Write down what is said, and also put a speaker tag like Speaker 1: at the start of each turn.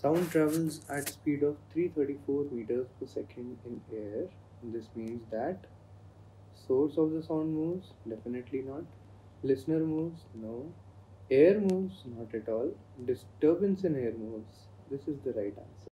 Speaker 1: Sound travels at speed of 334 meters per second in air. This means that source of the sound moves? Definitely not. Listener moves? No. Air moves? Not at all. Disturbance in air moves. This is the right answer.